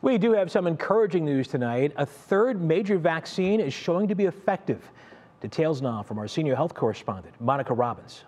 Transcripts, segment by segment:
We do have some encouraging news tonight. A third major vaccine is showing to be effective. Details now from our senior health correspondent, Monica Robins.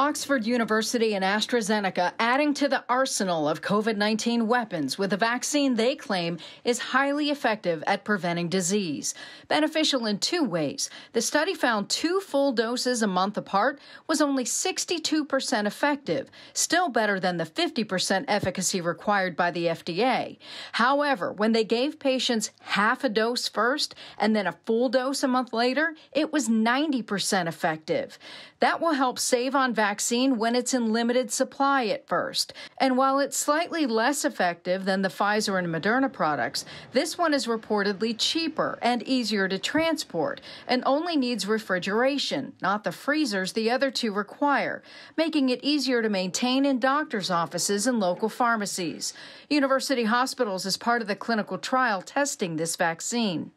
Oxford University and AstraZeneca adding to the arsenal of COVID 19 weapons with a vaccine they claim is highly effective at preventing disease. Beneficial in two ways. The study found two full doses a month apart was only 62% effective, still better than the 50% efficacy required by the FDA. However, when they gave patients half a dose first and then a full dose a month later, it was 90% effective. That will help save on vaccine when it's in limited supply at first. And while it's slightly less effective than the Pfizer and Moderna products, this one is reportedly cheaper and easier to transport and only needs refrigeration, not the freezers the other two require, making it easier to maintain in doctors' offices and local pharmacies. University Hospitals is part of the clinical trial testing this vaccine.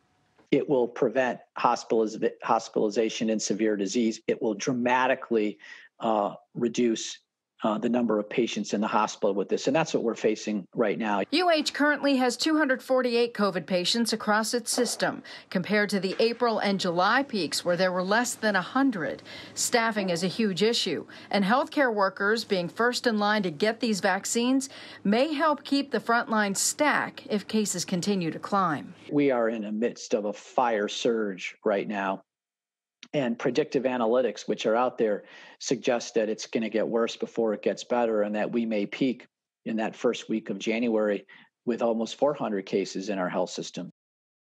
It will prevent hospitaliz- hospitalization and severe disease. It will dramatically uh, reduce uh, the number of patients in the hospital with this. And that's what we're facing right now. UH currently has 248 COVID patients across its system, compared to the April and July peaks where there were less than 100. Staffing is a huge issue, and healthcare workers being first in line to get these vaccines may help keep the front line stack if cases continue to climb. We are in the midst of a fire surge right now and predictive analytics, which are out there, suggest that it's going to get worse before it gets better, and that we may peak in that first week of January with almost 400 cases in our health system.